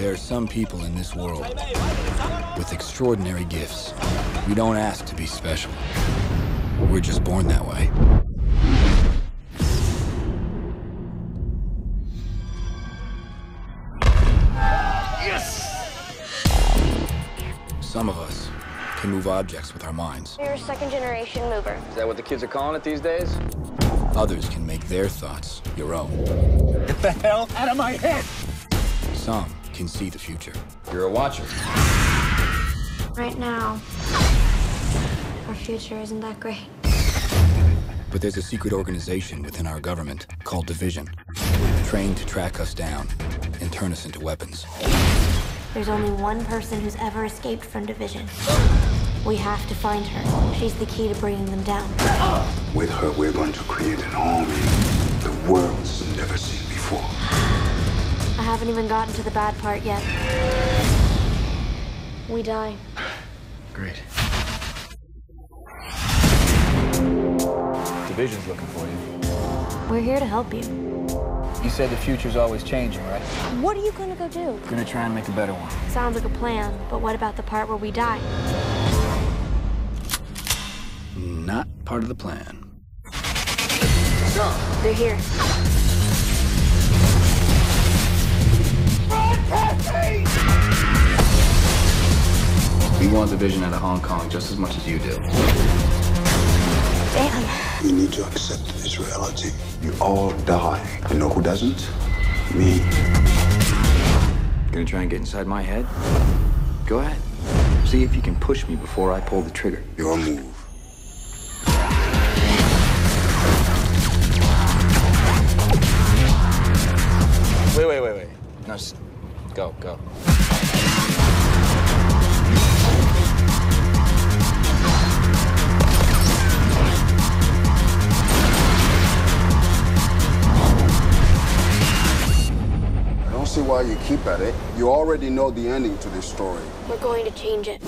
There are some people in this world with extraordinary gifts. We don't ask to be special. We're just born that way. Yes! Some of us can move objects with our minds. You're a second generation mover. Is that what the kids are calling it these days? Others can make their thoughts your own. Get the hell out of my head! Some can see the future. You're a watcher. Right now, our future isn't that great. But there's a secret organization within our government called Division, trained to track us down and turn us into weapons. There's only one person who's ever escaped from Division. We have to find her. She's the key to bringing them down. With her, we're going to create an army the world's never seen before. Haven't even gotten to the bad part yet. We die. Great. Division's looking for you. We're here to help you. You said the future's always changing, right? What are you gonna go do? Gonna try and make a better one. Sounds like a plan, but what about the part where we die? Not part of the plan. They're here. We want Division out of Hong Kong just as much as you do. Damn. We need to accept this reality. You all die. You know who doesn't? Me. Gonna try and get inside my head? Go ahead. See if you can push me before I pull the trigger. Your move. Wait, wait, wait, wait. No, s- go, go. See why you keep at it. You already know the ending to this story. We're going to change it.